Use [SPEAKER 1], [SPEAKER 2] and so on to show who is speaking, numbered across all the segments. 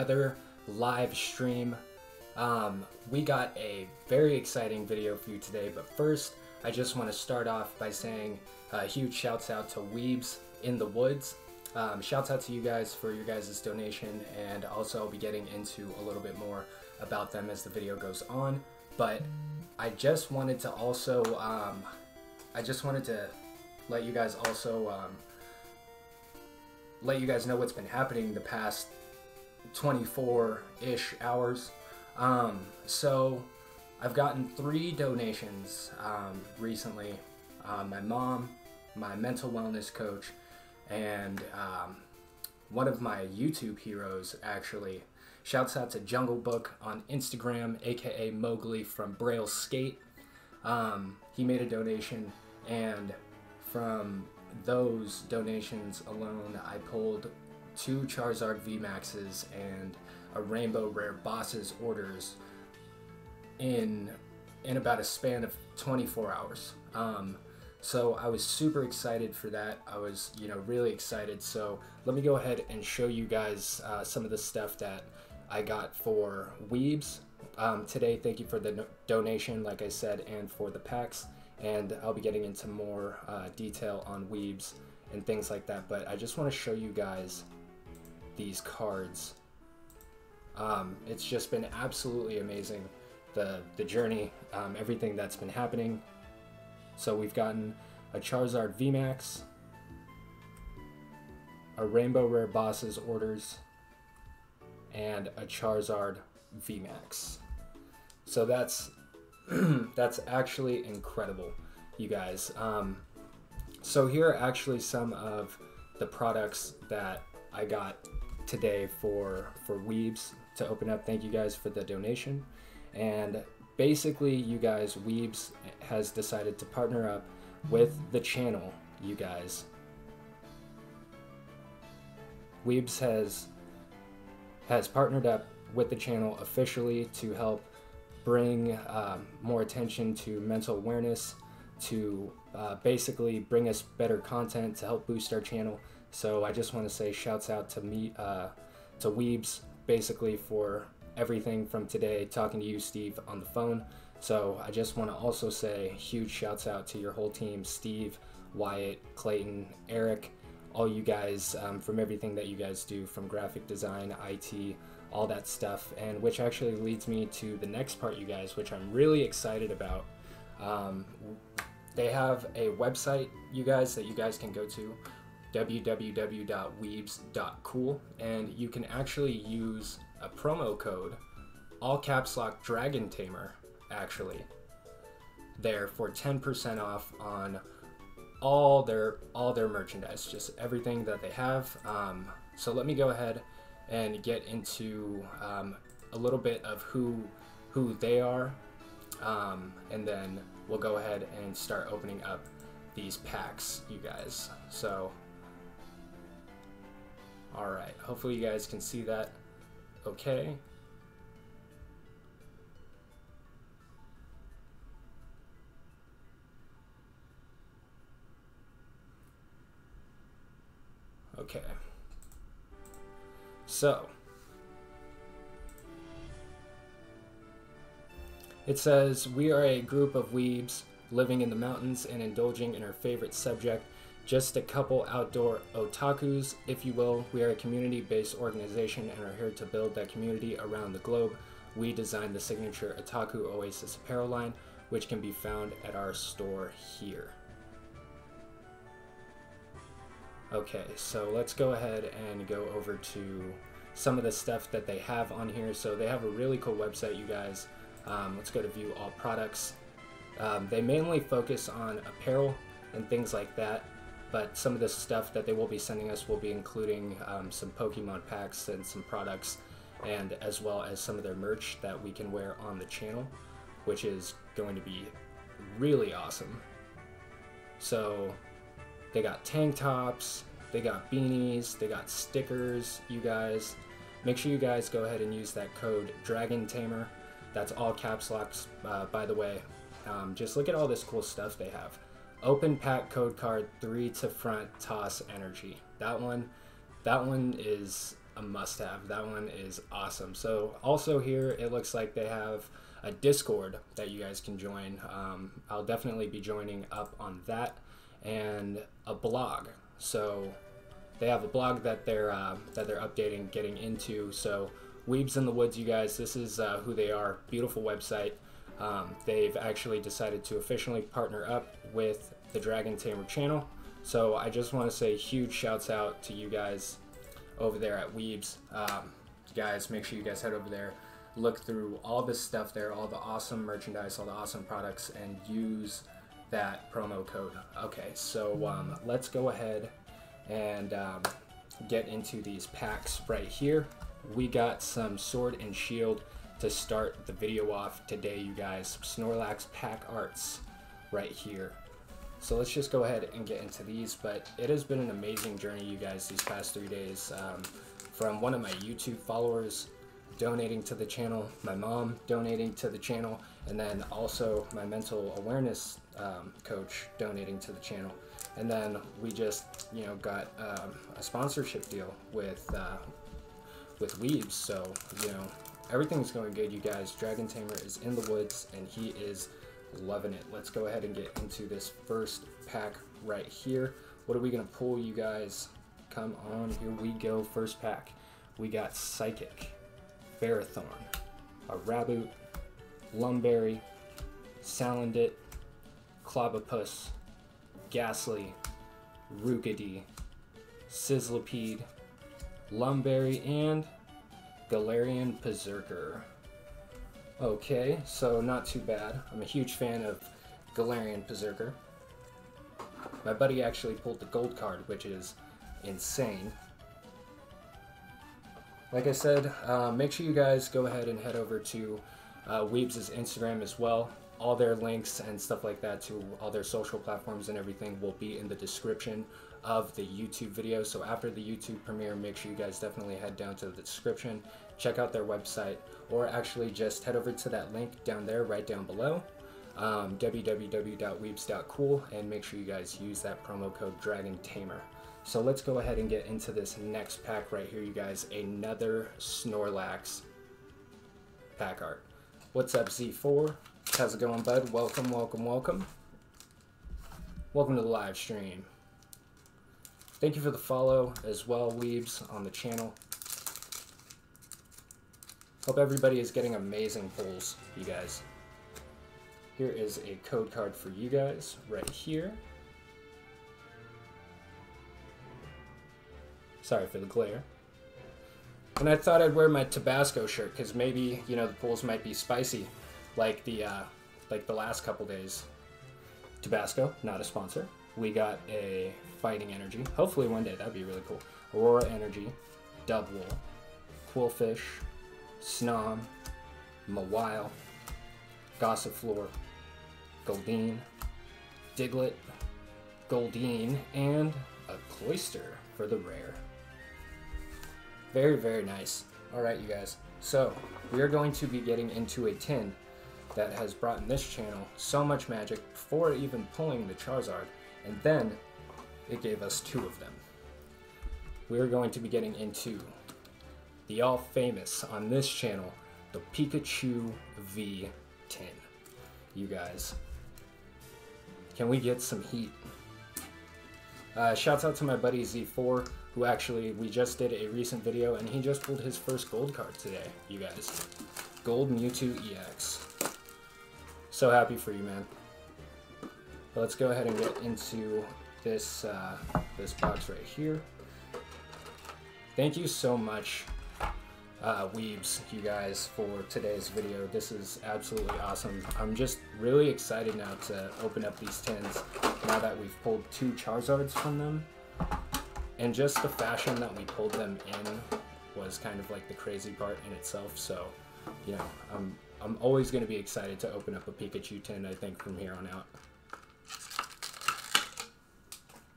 [SPEAKER 1] another live stream. Um, we got a very exciting video for you today, but first, I just want to start off by saying a huge shouts out to Weebs in the Woods. Um, out to you guys for your guys' donation, and also I'll be getting into a little bit more about them as the video goes on. But I just wanted to also, um, I just wanted to let you guys also um, let you guys know what's been happening the past 24-ish hours. Um, so I've gotten three donations um, recently. Uh, my mom, my mental wellness coach, and um, one of my YouTube heroes actually. Shouts out to Jungle Book on Instagram, aka Mowgli from Braille Skate. Um, he made a donation, and from those donations alone, I pulled two Charizard VMAXs and a Rainbow Rare Boss's Orders in in about a span of 24 hours. Um, so I was super excited for that. I was, you know, really excited. So let me go ahead and show you guys uh, some of the stuff that I got for Weebs um, today. Thank you for the no donation, like I said, and for the packs. And I'll be getting into more uh, detail on Weebs and things like that. But I just want to show you guys these cards. Um, it's just been absolutely amazing the the journey, um, everything that's been happening. So we've gotten a Charizard VMAX, a Rainbow Rare Boss's Orders, and a Charizard VMAX. So that's that's actually incredible, you guys. Um, so here are actually some of the products that I got today for for Weebs to open up. Thank you guys for the donation. And basically, you guys, Weebs has decided to partner up with the channel, you guys. Weebs has has partnered up with the channel officially to help bring um, more attention to mental awareness, to uh, basically bring us better content to help boost our channel. So I just want to say shouts out to me, uh, to Weebs, basically for everything from today, talking to you, Steve, on the phone. So I just want to also say huge shouts out to your whole team, Steve, Wyatt, Clayton, Eric, all you guys um, from everything that you guys do from graphic design, IT, all that stuff. And which actually leads me to the next part, you guys, which I'm really excited about. Um, they have a website, you guys, that you guys can go to www.weebs.cool and you can actually use a promo code all caps lock dragon tamer actually there for 10% off on all their all their merchandise just everything that they have. Um, so let me go ahead and get into um, a little bit of who who they are um, and then we'll go ahead and start opening up these packs you guys. So all right, hopefully you guys can see that okay. Okay. So, it says, We are a group of weebs living in the mountains and indulging in our favorite subject, just a couple outdoor otakus, if you will. We are a community based organization and are here to build that community around the globe. We designed the signature Otaku Oasis apparel line, which can be found at our store here. Okay, so let's go ahead and go over to some of the stuff that they have on here. So they have a really cool website, you guys. Um, let's go to view all products. Um, they mainly focus on apparel and things like that but some of the stuff that they will be sending us will be including um, some Pokemon packs and some products, and as well as some of their merch that we can wear on the channel, which is going to be really awesome. So they got tank tops, they got beanies, they got stickers, you guys. Make sure you guys go ahead and use that code Dragon Tamer. That's all caps locks, uh, by the way. Um, just look at all this cool stuff they have. Open pack code card three to front toss energy. That one, that one is a must-have. That one is awesome. So also here, it looks like they have a Discord that you guys can join. Um, I'll definitely be joining up on that, and a blog. So they have a blog that they're uh, that they're updating, getting into. So Weebs in the Woods, you guys, this is uh, who they are. Beautiful website. Um, they've actually decided to officially partner up with the Dragon Tamer channel. So I just want to say huge shouts out to you guys over there at Weebs. Um, guys, make sure you guys head over there, look through all this stuff there, all the awesome merchandise, all the awesome products, and use that promo code. Okay, so um, let's go ahead and um, get into these packs right here. We got some sword and shield to start the video off today, you guys. Snorlax pack arts right here. So let's just go ahead and get into these. But it has been an amazing journey, you guys, these past three days. Um, from one of my YouTube followers donating to the channel, my mom donating to the channel, and then also my mental awareness um, coach donating to the channel. And then we just, you know, got um, a sponsorship deal with uh, with Weebs. So, you know, everything's going good, you guys. Dragon Tamer is in the woods, and he is loving it. Let's go ahead and get into this first pack right here. What are we going to pull, you guys? Come on, here we go. First pack. We got Psychic, Ferrothorn, a Raboot, Lumberry, Salandit, Clobbopus, Gastly, Rookidee, Sizzlipede, Lumberry, and Galarian Perrserker. Okay, so not too bad. I'm a huge fan of Galarian Perrserker. My buddy actually pulled the gold card, which is insane. Like I said, uh, make sure you guys go ahead and head over to uh, Weebs' Instagram as well. All their links and stuff like that to all their social platforms and everything will be in the description of the YouTube video. So after the YouTube premiere, make sure you guys definitely head down to the description, check out their website, or actually just head over to that link down there, right down below, um, www.weebs.cool, and make sure you guys use that promo code Dragon Tamer. So let's go ahead and get into this next pack right here, you guys. Another Snorlax pack art. What's up, Z4? How's it going, bud? Welcome, welcome, welcome. Welcome to the live stream. Thank you for the follow as well, Weebs, on the channel. Hope everybody is getting amazing pulls, you guys. Here is a code card for you guys right here. Sorry for the glare. And I thought I'd wear my Tabasco shirt because maybe you know the pools might be spicy, like the uh, like the last couple days. Tabasco, not a sponsor. We got a Fighting Energy. Hopefully one day that'd be really cool. Aurora Energy, Dubwool, Qwilfish, Snom, Mawile, Gossifleur, Goldeen, Diglett, Goldeen, and a Cloyster for the rare. Very, very nice. All right, you guys. So we are going to be getting into a tin that has brought in this channel so much magic before even pulling the Charizard, and then it gave us two of them. We are going to be getting into the all famous on this channel, the Pikachu V tin. You guys, can we get some heat? Uh, shouts out to my buddy Z4 who actually we just did a recent video and he just pulled his first gold card today, you guys. Gold Mewtwo EX. So happy for you, man. Let's go ahead and get into this uh, this box right here. Thank you so much, uh, Weebs, you guys, for today's video. This is absolutely awesome. I'm just really excited now to open up these tins now that we've pulled two Charizards from them and just the fashion that we pulled them in was kind of like the crazy part in itself. So, you know, I'm I'm always going to be excited to open up a Pikachu tin. I think from here on out.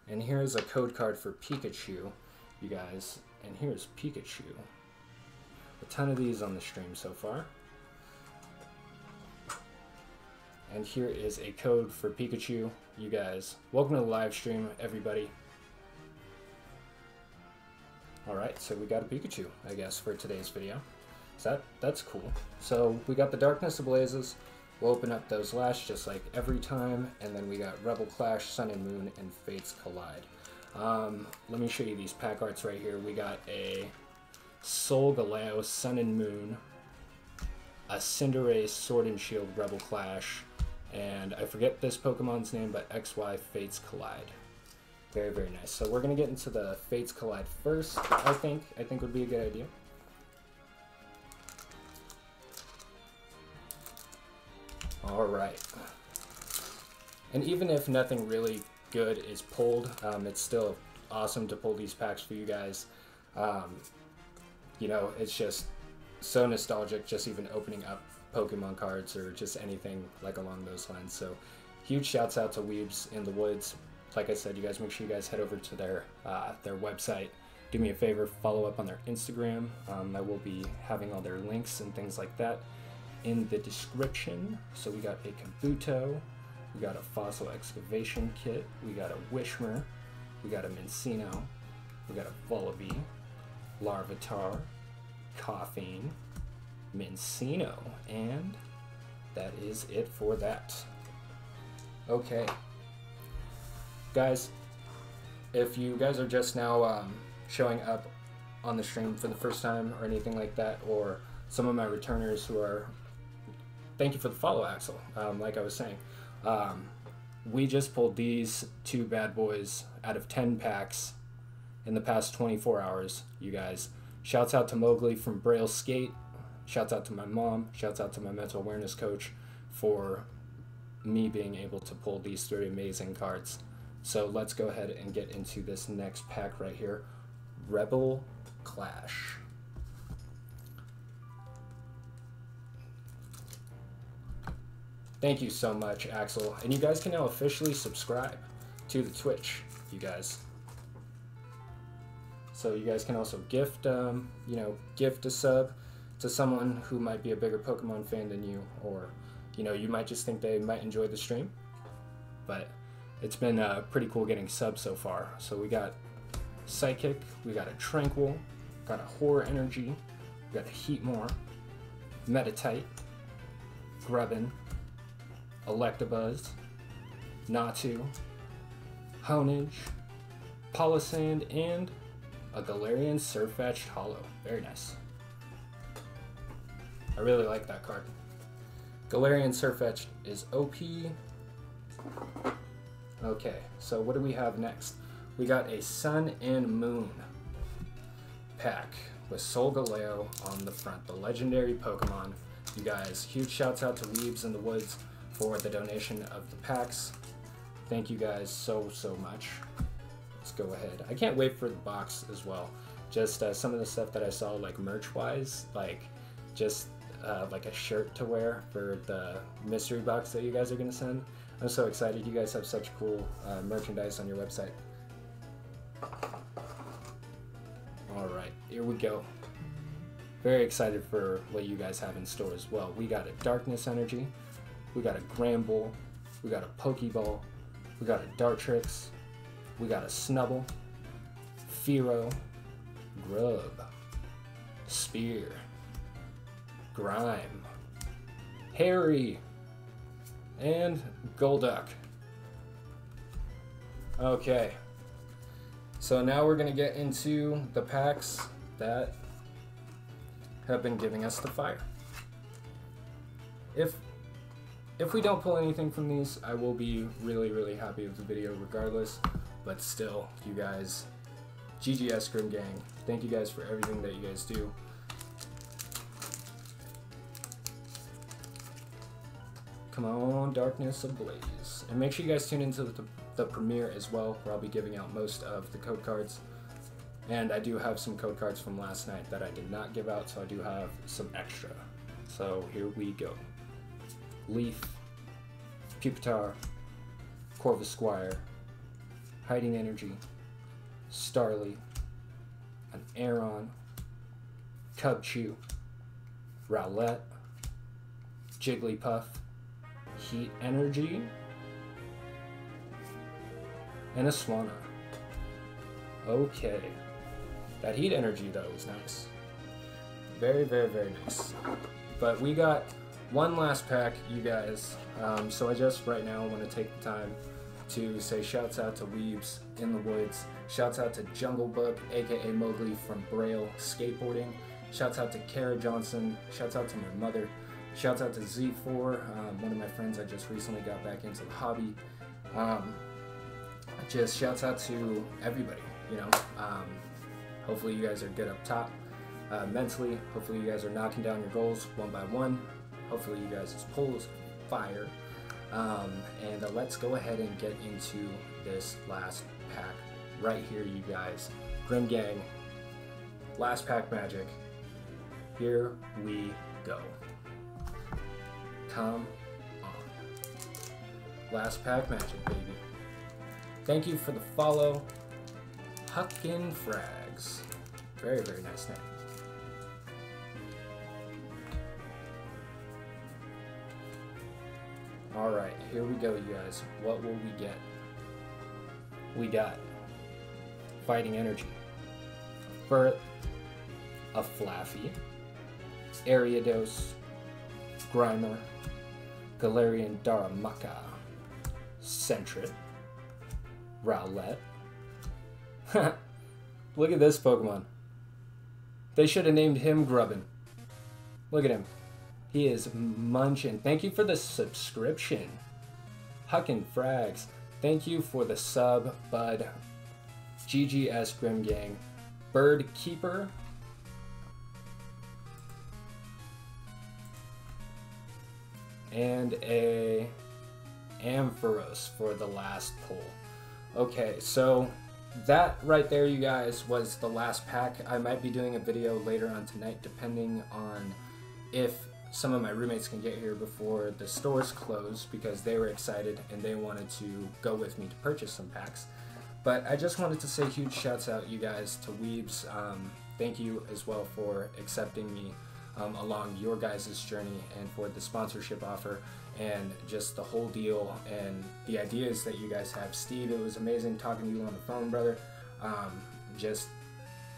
[SPEAKER 1] And here's a code card for Pikachu, you guys. And here's Pikachu. A ton of these on the stream so far. And here is a code for Pikachu, you guys. Welcome to the live stream, everybody. Alright, so we got a Pikachu, I guess, for today's video. So that, that's cool. So we got the Darkness Ablazes. We'll open up those last just like every time. And then we got Rebel Clash, Sun and Moon, and Fates Collide. Um, let me show you these pack arts right here. We got a Solgaleo, Sun and Moon, a Cinderace, Sword and Shield, Rebel Clash, and I forget this Pokemon's name, but XY Fates Collide. Very, very nice. So we're going to get into the Fates Collide first, I think. I think would be a good idea. Alright. And even if nothing really good is pulled, um, it's still awesome to pull these packs for you guys. Um, you know, it's just so nostalgic just even opening up Pokemon cards or just anything like along those lines. So huge shouts out to Weebs in the Woods. Like I said, you guys make sure you guys head over to their uh, their website. Do me a favor, follow up on their Instagram. Um, I will be having all their links and things like that in the description. So we got a Kabuto, we got a Fossil Excavation Kit, we got a Whismur, we got a Minccino, we got a Vullaby, Larvitar, Koffing, Minccino, and that is it for that. Okay. Guys, if you guys are just now um, showing up on the stream for the first time or anything like that, or some of my returners who are, thank you for the follow, Axel. Um, like I was saying, um, we just pulled these two bad boys out of 10 packs in the past 24 hours, you guys. Shouts out to Mowgli from Braille Skate. Shouts out to my mom. Shouts out to my mental awareness coach for me being able to pull these three amazing cards. So let's go ahead and get into this next pack right here. Rebel Clash. Thank you so much, Axel. And you guys can now officially subscribe to the Twitch, you guys. So you guys can also gift, um, you know, gift a sub to someone who might be a bigger Pokemon fan than you, or, you know, you might just think they might enjoy the stream. But it's been uh, pretty cool getting subs so far. So we got Psychic, we got a Tranquill, got a Horror Energy, we got a Heatmor, Meditite, Grubbin, Electabuzz, Natu, Honedge, Palossand, and a Galarian Sirfetch'd Very nice. I really like that card. Galarian Sirfetch'd is OP. Okay, so what do we have next? We got a Sun and Moon pack with Solgaleo on the front, the legendary Pokemon. You guys, huge shouts out to Weebs in the Woods for the donation of the packs. Thank you guys so, so much. Let's go ahead. I can't wait for the box as well. Just uh, some of the stuff that I saw, like merch-wise, like just uh, like a shirt to wear for the mystery box that you guys are gonna send. I'm so excited. You guys have such cool uh, merchandise on your website. All right, here we go. Very excited for what you guys have in store as well. We got a Darkness Energy, we got a Granbull, we got a Pokeball, we got a Dartrix, we got a Snubbull, Firo, Grub, Spear, Grime, Harry, and Golduck. Okay, so now we're gonna get into the packs that have been giving us the fire. If if we don't pull anything from these, I will be really, really happy with the video regardless. But still, you guys, GGS Grimm Gang, thank you guys for everything that you guys do. Come on, Darkness Ablaze. And make sure you guys tune into the, the premiere as well, where I'll be giving out most of the code cards. And I do have some code cards from last night that I did not give out, so I do have some extra. So here we go. Leaf, Pupitar, Corvisquire, Hiding Energy, Starly, an Aron, Cubchoo, Rowlet, Jigglypuff, Heat Energy, and a Swanna. Okay. That heat energy though is nice. Very, very, very nice. But we got one last pack, you guys. Um, so I just right now want to take the time to say shouts out to Weebs in the Woods. Shouts out to Jungle Book, aka Mowgli from Braille Skateboarding. Shouts out to Kara Johnson. Shouts out to my mother. Shouts out to Z4, um, one of my friends I just recently got back into the hobby. Um, just shouts out to everybody, you know. Um, hopefully you guys are good up top uh, mentally. Hopefully you guys are knocking down your goals one by one. Hopefully you guys' pull is fire. Um, and uh, let's go ahead and get into this last pack right here, you guys. Grimm Gang, last pack magic. Here we go. Come on. Last pack magic, baby. Thank you for the follow. Huckin' Frags. Very, very nice name. Alright, here we go, you guys. What will we get? We got Fighting Energy, Furret, a Flaaffy, Ariados, Grimer, Galarian Darumaka, Sentret, Rowlet. Look at this Pokemon. They should have named him Grubbin. Look at him. He is munching. Thank you for the subscription. Huckin' Frags. Thank you for the sub, bud. GGS Grimm Gang. Bird Keeper. And a Ampharos for the last pull. Okay, so that right there, you guys, was the last pack. I might be doing a video later on tonight, depending on if some of my roommates can get here before the stores close because they were excited and they wanted to go with me to purchase some packs. But I just wanted to say huge shouts out, you guys, to Weebs. Um, thank you as well for accepting me um, along your guys' journey and for the sponsorship offer and just the whole deal and the ideas that you guys have. Steve, it was amazing talking to you on the phone, brother. Um, just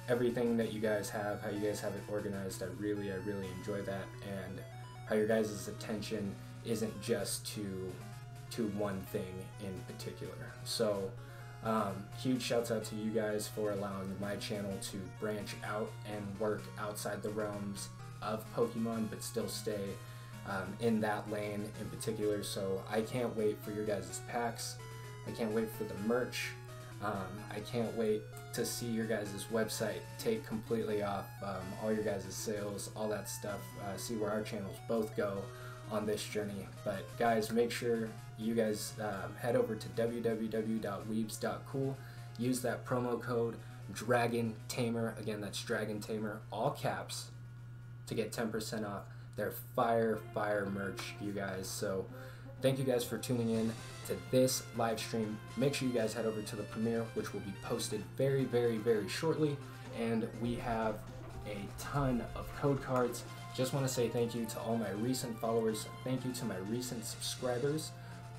[SPEAKER 1] everything that you guys have, how you guys have it organized. I really, I really enjoy that, and how your guys' attention isn't just to to one thing in particular. So, um, huge shouts out to you guys for allowing my channel to branch out and work outside the realms of Pokemon, but still stay um, in that lane in particular. So I can't wait for your guys' packs. I can't wait for the merch. Um, I can't wait to see your guys' website take completely off, um, all your guys' sales, all that stuff, uh, see where our channels both go on this journey. But guys, make sure you guys um, head over to www.weebs.cool, use that promo code Dragon Tamer, again, that's Dragon Tamer, all caps, to get 10% off their fire, fire merch, you guys. So, thank you guys for tuning in to this live stream. Make sure you guys head over to the premiere, which will be posted very, very, very shortly. And we have a ton of code cards. Just want to say thank you to all my recent followers. Thank you to my recent subscribers.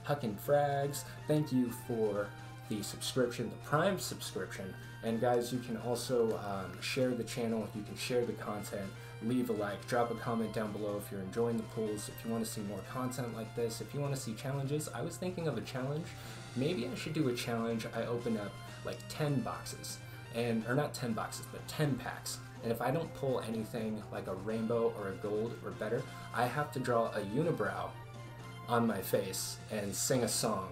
[SPEAKER 1] Huckin' Frags, thank you for the subscription, the Prime subscription. And guys, you can also um, share the channel, you can share the content leave a like, drop a comment down below if you're enjoying the pulls, if you want to see more content like this, if you want to see challenges. I was thinking of a challenge. Maybe I should do a challenge. I open up like 10 boxes, and or not 10 boxes, but 10 packs. And if I don't pull anything like a rainbow or a gold or better, I have to draw a unibrow on my face and sing a song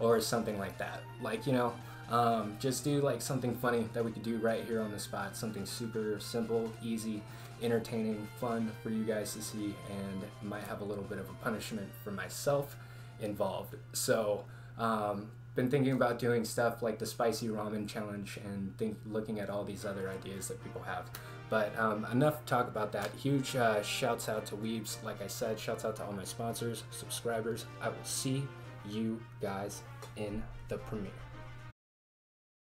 [SPEAKER 1] or something like that. Like, you know, um, just do like something funny that we could do right here on the spot, something super simple, easy, entertaining, fun for you guys to see, and might have a little bit of a punishment for myself involved. So, um, been thinking about doing stuff like the spicy ramen challenge and think looking at all these other ideas that people have. But um, enough talk about that. Huge uh, shouts out to Weebs. Like I said, shouts out to all my sponsors, subscribers. I will see you guys in the premiere.